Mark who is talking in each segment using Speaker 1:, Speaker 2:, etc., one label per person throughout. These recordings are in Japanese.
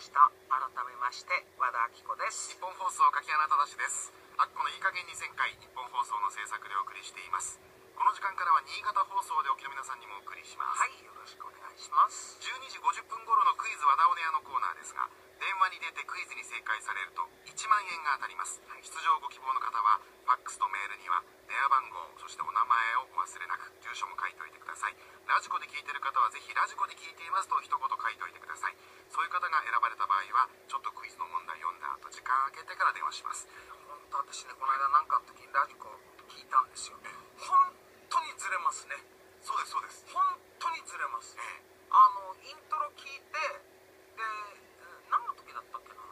Speaker 1: した。改めまして和田アキ子です。
Speaker 2: 日本放送柿原忠です。アッコのいい加減2000回日本放送の制作でお送りしています。この時間からは新潟放送でお聞きの皆さんにもお送りします。
Speaker 1: はいよろしくお願いします。
Speaker 2: 12時50分頃のクイズ和田おねやのコーナーですが電話に出てクイズに正解されると1万円が当たります、はい、出場ご希望の方はファックスとメールには電話番号そしてお名前をお忘れなく住所も書いておいてください。ラジコで聞いてる方はぜひラジコで聞いていますと一言書いておいてください。そういう方が選ばれた場合はちょっとクイズの問題読んだ後時間空けてから電話します。
Speaker 1: 本当私ねこの間何かの時にラジコ聞いたんですよ。本当にずれますね。
Speaker 2: そうですそうです
Speaker 1: 本当にずれます、
Speaker 2: ええ、
Speaker 1: あのイントロ聞いてで何の時だったっけな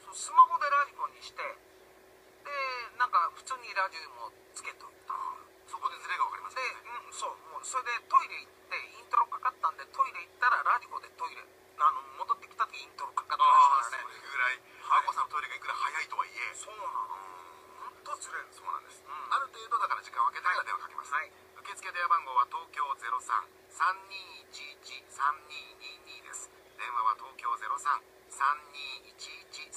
Speaker 1: そうスマホでラジコにしてでなんか普通にラジオもつけといた
Speaker 2: そこでズレが分かります
Speaker 1: で、うん、そうもうそれでトイレ行ってイントロかかったんでトイレ行ったらラジコでトイレあの戻ってきた時イントロかかってましたからね
Speaker 2: それぐらいアコさんのトイレがいくら早いとはいえ
Speaker 1: そうなの本当ずれる
Speaker 2: そうなんです、
Speaker 1: うん
Speaker 2: ある程度だから時間を空けてから電話かけます、
Speaker 1: はい
Speaker 2: 受付電話番号は東京03-3211-3222です電話は東京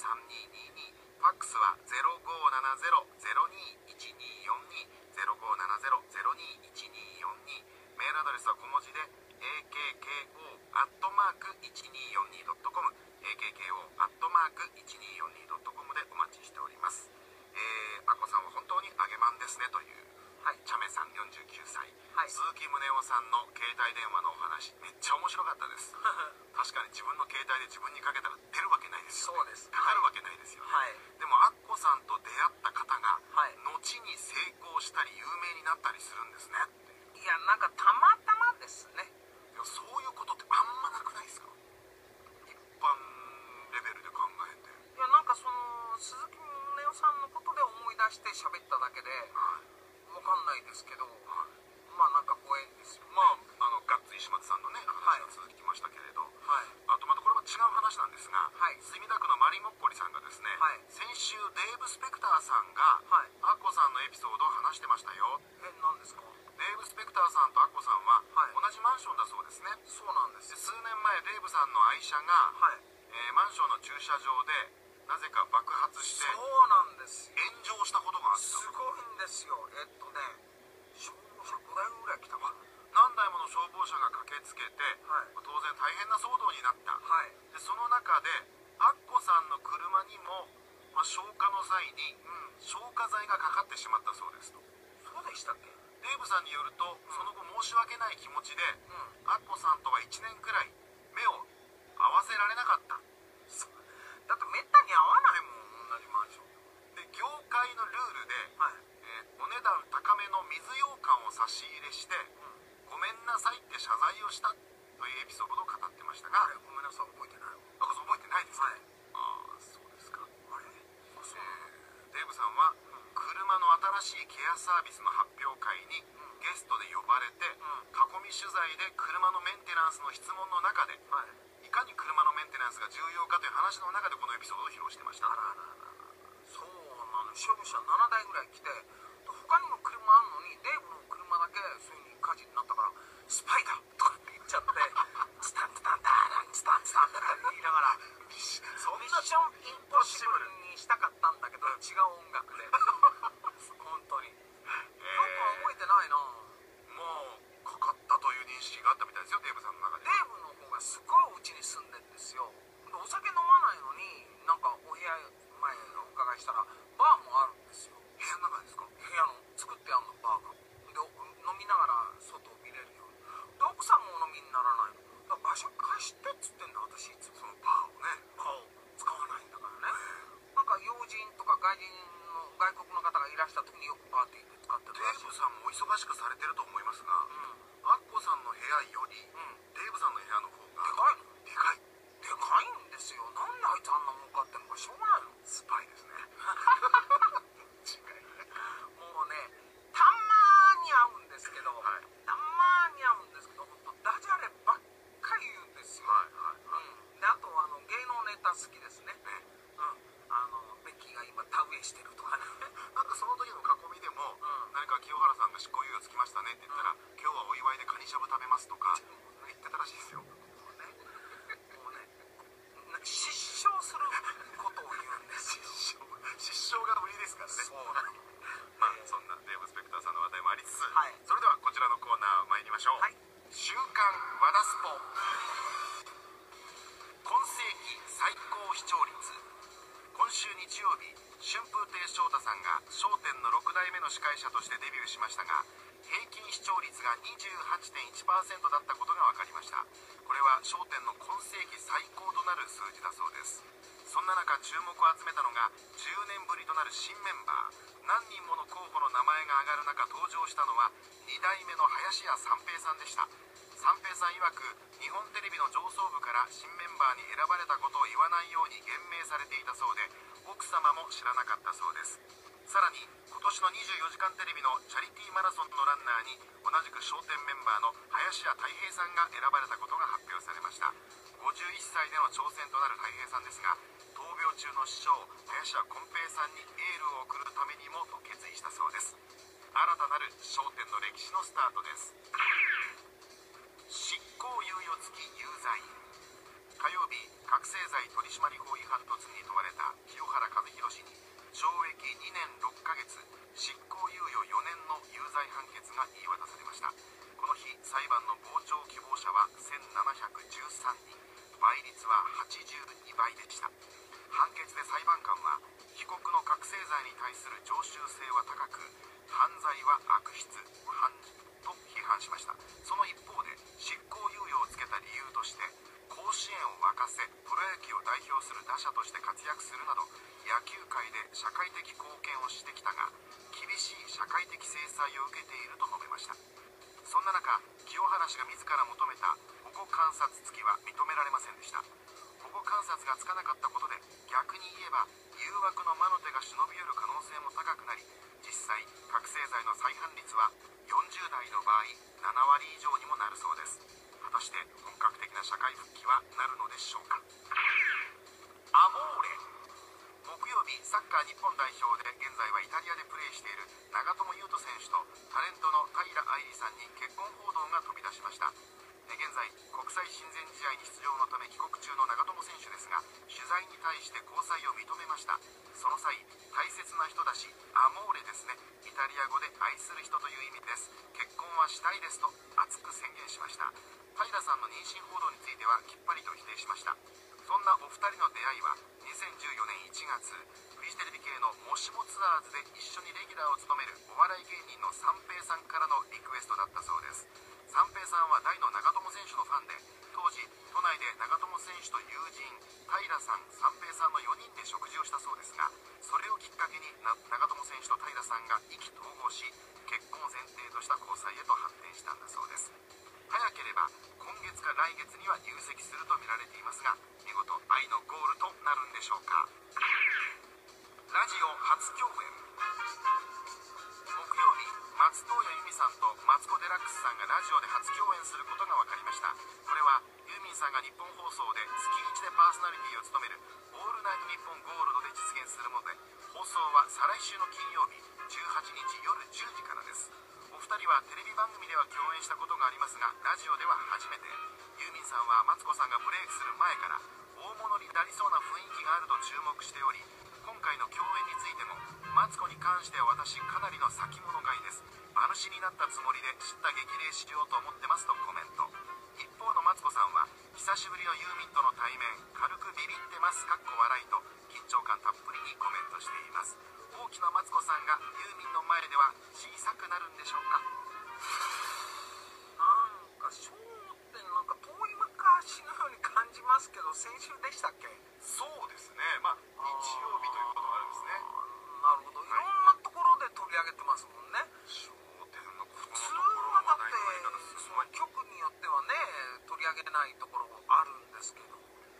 Speaker 2: 03-3211-3222ファックスは0570-021242 0570-021242メールアドレスは小文字で akko.1242.com akko.1242.com でお待ちしております。えー、あこさんは本当にあげまんですねという
Speaker 1: はい
Speaker 2: チャメさん49歳、
Speaker 1: はい。
Speaker 2: 鈴木宗男さんの携帯電話のお話めっちゃ面白かったです。確かに自分の携帯で自分にかけたら出るわけないですよ、ね、
Speaker 1: そうです。
Speaker 2: かかるわけないですよね、
Speaker 1: はい。
Speaker 2: でもアッコさんと出会った方が、
Speaker 1: はい。
Speaker 2: 後に成功したり有名になったりするんですね
Speaker 1: いやなんかたまたまですね。
Speaker 2: いやそういうことってあんまなくないですか？一般レベルで考えて。
Speaker 1: いやなんかその鈴木宗男さんのことで思い出して喋っただけで
Speaker 2: はい。
Speaker 1: わかんないですけど
Speaker 2: はい。
Speaker 1: まあなんかご縁ですよね。
Speaker 2: まああのガッツ石松さんのね話が続きましたけれど、
Speaker 1: はい。
Speaker 2: あとまたこれは違う話なんですが、
Speaker 1: はい。
Speaker 2: 墨田区のマリモッコリさんがですね、
Speaker 1: はい。
Speaker 2: 先週デーブ・スペクターさんが、
Speaker 1: はい。
Speaker 2: アッコさんのエピソードを話してましたよ。
Speaker 1: え何ですか？
Speaker 2: デーブ・スペクターさんとアッコさんは、
Speaker 1: はい。
Speaker 2: 同じマンションだそうですね。
Speaker 1: そうなんです。
Speaker 2: で数年前デーブさんの愛車が、
Speaker 1: はい。
Speaker 2: えーマンションの駐車場でなぜか爆発して
Speaker 1: そうなんですよ。
Speaker 2: 炎上したことがあった
Speaker 1: すごいんですよ。えっとね消防車5台ぐらい来たわ
Speaker 2: 何台もの消防車が駆けつけて、
Speaker 1: はい。
Speaker 2: 当然大変な騒動になった。
Speaker 1: はい。
Speaker 2: でその中でアッコさんの車にも、まあ、消火の際に、
Speaker 1: うん。
Speaker 2: 消火剤がかかってしまったそうですと。
Speaker 1: そうでしたっけ？
Speaker 2: デーブさんによると、その後申し訳ない気持ちで、
Speaker 1: うん。
Speaker 2: アッコさんとは1年くらい目を合わせられなかった。
Speaker 1: だってめったに合わないもん同じマンション。
Speaker 2: で業界のルールで、
Speaker 1: はい。
Speaker 2: えーお値段高めの水羊羹を差し入れして、ごめんなさいって謝罪をしたというエピソードを語ってましたが。
Speaker 1: ごめんなさい覚えてないわ。
Speaker 2: アッコさん覚えてないですか、
Speaker 1: はい。
Speaker 2: ああそうですか。
Speaker 1: あれ。
Speaker 2: デーブさんは車の新しいケアサービスの発表会にゲストで呼ばれて囲み取材で車のメンテナンスの質問の中で
Speaker 1: はい。
Speaker 2: いかに車のメンテナンスが重要かという話の中でこのエピソードを披露してました。
Speaker 1: あらあらあらそうなの消防車7台ぐらい来て他にも車あんのにデーブの車だけそういう火事になったからスパイだとかって言っちゃってスタンツタンターランツタンツタンとかって言いながら
Speaker 2: そん
Speaker 1: ミッションインポッシブルにしたかったんだけど違う音楽で醤油がつきました
Speaker 2: ね。って言ったら、今日はお祝いでカニしゃぶ食べます
Speaker 1: とか言ってたらしいですよ。もうねもうね失笑することを言うんですよ。失笑が売りですからね。そうなまあ、そんなデ
Speaker 2: ーブ・スペクター
Speaker 1: さんの話題もありつつ、はい、それではこちらのコーナー参りましょう、はい、週刊和田スポ。
Speaker 2: 今世紀最高視聴率。今週日曜日春風亭昇太さんが昇太司会者としてデビューしましたが平均視聴率が28.1%だったことが分かりました。これは『笑点』の今世紀最高となる数字だそうです。そんな中注目を集めたのが10年ぶりとなる新メンバー。何人もの候補の名前が挙がる中登場したのは2代目の林家三平さんでした。三平さん曰く日本テレビの上層部から新メンバーに選ばれたことを言わないように言命されていたそうで奥様も知らなかったそうです。さらに今年の24時間テレビのチャリティーマラソンのランナーに同じく笑点メンバーの林家たい平さんが選ばれたことが発表されました。51歳での挑戦となるたい平さんですが闘病中の師匠林家こん平さんにエールを送るためにもと決意したそうです。新たなる笑点の歴史のスタートです。執行猶予付き有罪。火曜日覚醒剤取締法違反と罪に問われた清原和博氏に懲役2年6ヶ月執行猶予4年の有罪判決が言い渡されましたこの日裁判の傍聴希望者は1713人倍率は82倍でした判決で裁判官は被告の覚醒剤に対する常習性は高く犯罪は悪質犯と批判しましたその一方で執行猶予をつけた理由として甲子園を沸かせプロ野球を代表する打者として活躍するなど野球界で社会的貢献をしてきたが厳しい社会的制裁を受けていると述べましたそんな中清原氏が自ら求めた保護観察付きは認められませんでした保護観察がつかなかったことで逆に言えば誘惑の魔の手が忍び寄る可能性も高くなり実際覚醒剤の再犯率は40代の場合7割以上にもなるそうです。果たして本格的な社会復帰はなるのでしょうか。アモーレ。木曜日サッカー日本代表で現在はイタリアでプレーしている長友佑都選手とタレントの平愛梨さんに結婚報道が飛び出しました。現在国際親善試合に出場のため帰国中の長友選手ですが取材に対して交際を認めました。その際大切な人だしアモーレですね。イタリア語で愛する人という意味です。結婚はしたいですと熱く宣言しました。平さんの妊娠報道についてはきっぱりと否定しました。そんなお二人の出会いは2014年1月フジテレビ系のもしもツアーズで一緒にレギュラーを務めるお笑い芸人の三平さんからのリクエストだったそうです。三平さんは大の長友選手のファンで当時都内で長友選手と友人平さん三平さんの4人で食事をしたそうですがそれをきっかけに長友選手と平さんが意気投合し結婚を前提とした交際へと発展したんだそうです。早ければ今月か来月には入籍すると見られていますが見事愛のゴールとなるんでしょうか。ラジオ初共演。木曜日松任谷由実さんとマツコ・デラックスさんがラジオで初共演することが分かりました。これはユーミンさんが日本放送で月1でパーソナリティを務める「オールナイトニッポンゴールド」で実現するもので放送は再来週の金曜日18日夜10時からです。お二人はテレビ番組では共演したことがありますがラジオでは初めて。ユーミンさんはマツコさんがブレイクする前から大物になりそうな雰囲気があると注目しており今回の共マツコに関しては私かなりの先物買いです。馬主になったつもりで知った激励しようと思ってますとコメント。一方のマツコさんは久しぶりのユーミンとの対面軽くビビってますかっこ笑いと緊張感たっぷりにコメントしています。大きなマツコさんがユーミンの前では小さくなるんでしょうか？
Speaker 1: なんか焦点なんか遠い昔のように感じますけど先週でしたっけ？
Speaker 2: そうですね。まあ日曜日ということもあるんですね
Speaker 1: なるほどいろんなところで取り上げてますもんね。
Speaker 2: 焦点のここの
Speaker 1: 普通
Speaker 2: ところ
Speaker 1: はだって
Speaker 2: の内容がす
Speaker 1: 局によってはね取り上げれないところあるんですけど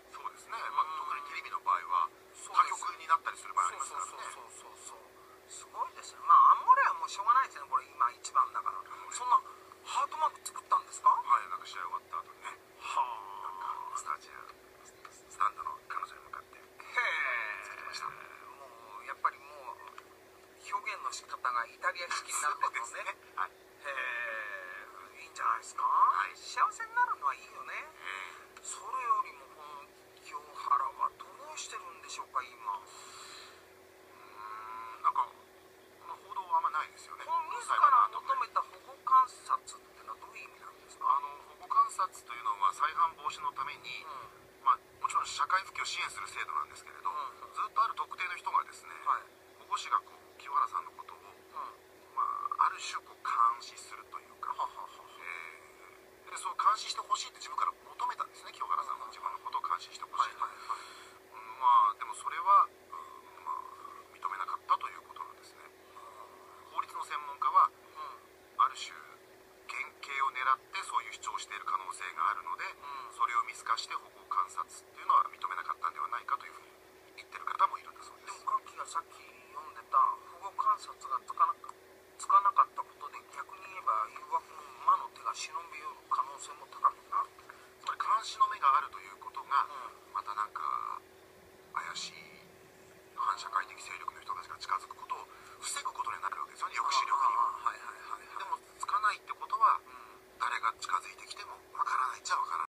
Speaker 2: そうですね、まあ、特にテレビの場合は
Speaker 1: そう
Speaker 2: 他局になったりする場合ありますからね
Speaker 1: そうそうそうそうすごいですね。まあアンモレはもうしょうがないですね。これ今一番だから。そんなハートマーク作ったんですか？は
Speaker 2: はい。なんか試合終わった後にね。
Speaker 1: あ。
Speaker 2: スタジアムし
Speaker 1: 方がイタリア式になっのね。
Speaker 2: ね、はい、
Speaker 1: へえいいんじゃないですか、は
Speaker 2: い、
Speaker 1: 幸せになるのはいいよね、それよりもこの清原はどうしてるんでしょうか今。
Speaker 2: うんなんか、あ、報道はあんまないですよね。
Speaker 1: この自ら求めた保護観察ってのはどういう意味なんですか？
Speaker 2: あの保護観察というのは再犯防止のために、
Speaker 1: うん。
Speaker 2: まあ、もちろん社会復帰を支援する制度なんですけれど、
Speaker 1: うん、
Speaker 2: ずっとある特定の人がですね、
Speaker 1: はい、
Speaker 2: 保護士がこう清原さんのる種こう監視するというか、
Speaker 1: ははは。
Speaker 2: えー、でそう監視してほしいって自分から求めたんですね清原さんは。自分のことを監視してほしいと。
Speaker 1: はい
Speaker 2: はいはい。